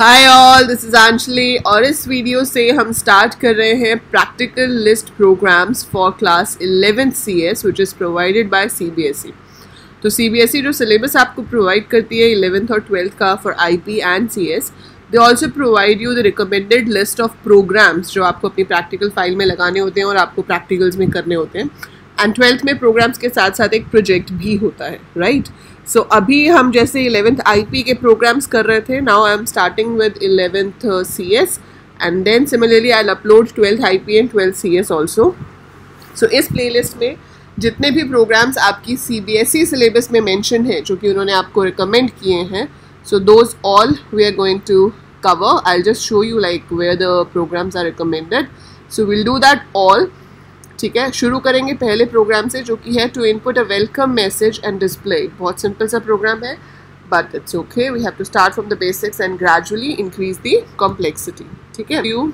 Hi all this is Anshali और इस video से हम स्टार्ट कर रहे हैं practical list programs for class eleventh C S which is provided by C B S E तो सी बी एस ई जो सिलेबस आपको प्रोवाइड करती है इलेवेंथ और ट्वेल्थ का for I P and C S they also provide you the recommended list of programs जो आपको अपनी प्रैक्टिकल फ़ाइल में लगाने होते हैं और आपको प्रैक्टिकल्स में करने होते हैं एंड ट्वेल्थ में प्रोग्राम्स के साथ साथ एक प्रोजेक्ट भी होता है राइट right? सो so, अभी हम जैसे इलेवेंथ आई के प्रोग्राम्स कर रहे थे now I am starting with eleventh C S and then similarly I upload twelfth I P and twelfth C S also so इस प्ले लिस्ट में जितने भी प्रोग्राम्स आपकी C B S E syllabus में mention है जो कि उन्होंने आपको रिकमेंड किए हैं so those all we are going to cover I just show you like where the programs are recommended so we'll do that all. ठीक है? शुरू करेंगे पहले प्रोग्राम से, जो कि है to input a welcome message and display बहुत सिंपल सा प्रोग्राम है but it's okay we have to start from the basics and gradually increase the complexity ठीक है? यू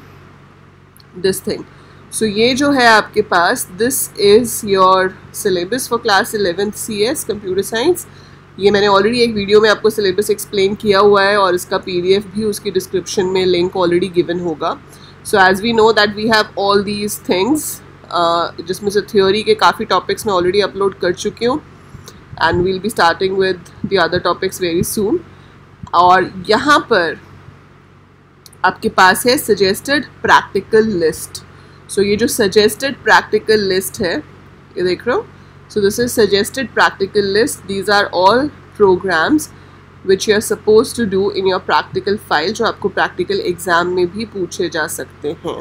दिस थिंग सो ये जो है आपके पास this is your syllabus for class eleventh C S computer science ये मैंने already एक video में आपको सिलेबस एक्सप्लेन किया हुआ है और इसका पी भी उसकी डिस्क्रिप्शन में लिंक ऑलरेडी गिवन होगा. So as we know that we have all these things जिसमें से थ्योरी के काफ़ी टॉपिक्स मैं ऑलरेडी अपलोड कर चुकी हूँ। And we'll be starting with the other topics very soon और यहाँ पर आपके पास है सजेस्टेड प्रैक्टिकल लिस्ट सो ये जो सजेस्टेड प्रैक्टिकल लिस्ट है, ये देख रहे हो? So this is suggested practical list These are all programs which you are suppose to do in your practical file जो आपको प्रैक्टिकल एग्ज़ाम में भी पूछे जा सकते हैं।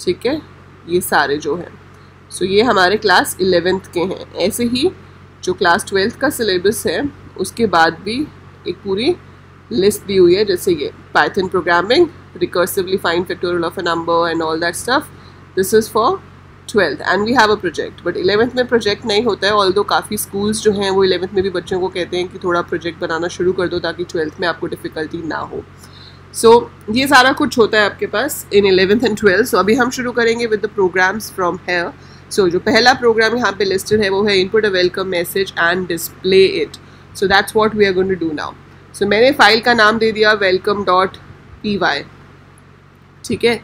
ठीक है? ये सारे जो हैं। सो ये हमारे क्लास इलेवेंथ के हैं। ऐसे ही जो क्लास ट्वेल्थ का सिलेबस है, उसके बाद भी एक पूरी लिस्ट दी हुई है, जैसे ये Python programming recursively find factorial of a number and all that stuff this is for twelfth and we have a project but eleventh में प्रोजेक्ट नहीं होता है ऑल दो काफ़ी स्कूल्स जो हैं, वो इलेवंथ में भी बच्चों को कहते हैं कि थोड़ा प्रोजेक्ट बनाना शुरू कर दो, ताकि ट्वेल्थ में आपको डिफ़िकल्टी ना हो। सो so, ये सारा कुछ होता है आपके पास in eleventh and twelfth so अभी हम शुरू करेंगे with the programs from here so जो पहला प्रोग्राम यहाँ पे लिस्टेड है वो है input a welcome message and display it so that's what we are going to do now so मैंने फ़ाइल का नाम दे दिया वेलकम डॉट पी वाई ठीक है?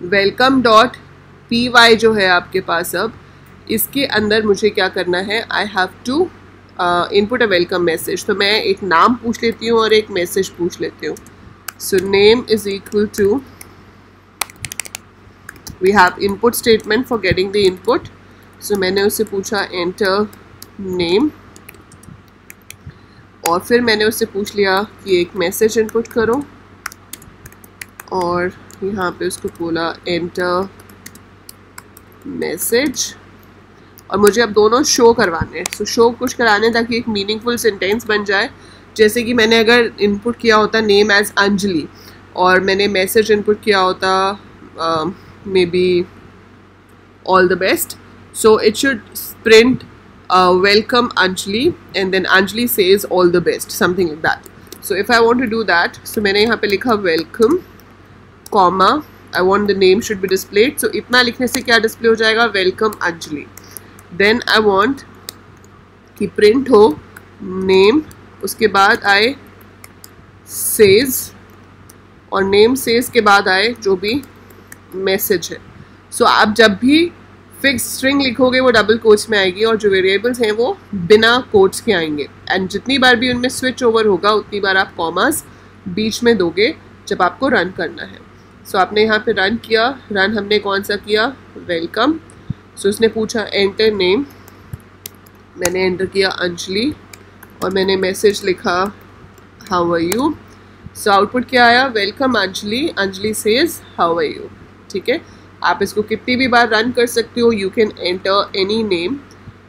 वेलकम डॉट पी वाई जो है आपके पास अब इसके अंदर मुझे क्या करना है? I have to input a welcome message तो मैं एक नाम पूछ लेती हूँ और एक मैसेज पूछ लेती हूँ। So name is equal to we have input statement for getting the input so मैंने उससे पूछा एंटर नेम और फिर मैंने उससे पूछ लिया कि एक मैसेज इनपुट करो. और यहाँ पे उसको बोला एंटर मैसेज और मुझे अब दोनों शो करवाने हैं। सो शो कुछ कराने ताकि एक मीनिंगफुल सेंटेंस बन जाए। जैसे कि मैंने अगर इनपुट किया होता नेम एज अंजलि और मैंने मैसेज इनपुट किया होता may be all the best so it should print welcome Anjali and then Anjali says all the best something like that so if I want to do that so मैंने यहाँ पे लिखा welcome comma I want the name should be displayed so इतना लिखने से क्या display हो जाएगा? Welcome Anjali then I want कि प्रिंट हो नेम उसके बाद आए सेज और नेम सेज के बाद आए जो भी मैसेज है। सो so, आप जब भी फिक्स स्ट्रिंग लिखोगे वो डबल कोट्स में आएगी और जो वेरिएबल्स हैं वो बिना कोट्स के आएँगे। एंड जितनी बार भी उनमें स्विच ओवर होगा उतनी बार आप कॉमर्स बीच में दोगे जब आपको रन करना है। सो so, आपने यहाँ पे रन किया। रन हमने कौन सा किया? वेलकम सो so, उसने पूछा एंटर नेम मैंने एंटर किया अंजलि। और मैंने मैसेज लिखा how are you so output क्या आया? Welcome Anjali Anjali says how are you ठीक है? आप इसको कितनी भी बार रन कर सकते हो you can enter any name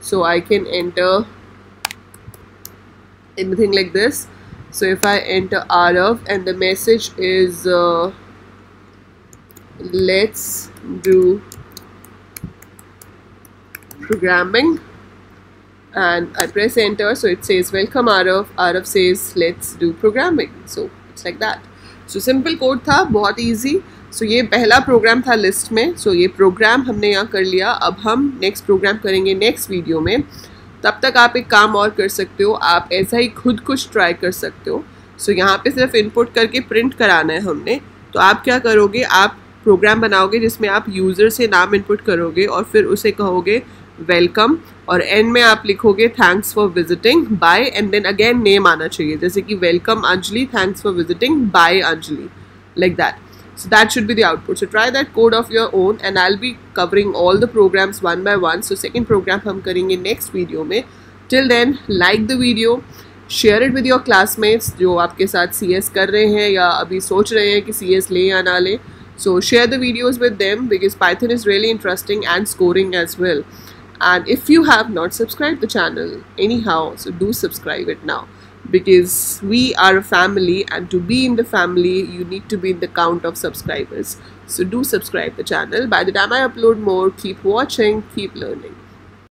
so I can enter anything like this. So if I enter Arav and the message is uh, let's do programming. And I press enter so it says welcome Arav Arav says let's do programming. So it's like that. So simple code था बहुत easy. So ये पहला program था list में. So ये program हमने यहाँ कर लिया. अब हम next program करेंगे next video में. तब तक आप एक काम और कर सकते हो. आप ऐसा ही खुद कुछ ट्राई कर सकते हो. सो so, यहाँ पे सिर्फ़ इनपुट करके प्रिंट कराना है हमने. तो आप क्या करोगे? आप प्रोग्राम बनाओगे जिसमें आप यूज़र से नाम इनपुट करोगे और फिर उसे कहोगे वेलकम और एंड में आप लिखोगे thanks for visiting bye and then again name आना चाहिए। जैसे कि welcome Anjali thanks for visiting bye Anjali like that so that should be the output so try that code of your own and I be covering all the programs one by one so second program हम करेंगे next video में. Till then like the video share it with your classmates जो आपके साथ C S कर रहे हैं या अभी सोच रहे हैं कि सी एस लें या ना लें. So share the videos with them because Python is really interesting and scoring as well And if you have not subscribed the channel anyhow, so do subscribe it now. Because we are a family and to be in the family you need to be in the count of subscribers. So do subscribe the channel. By the time i upload more keep watching keep learning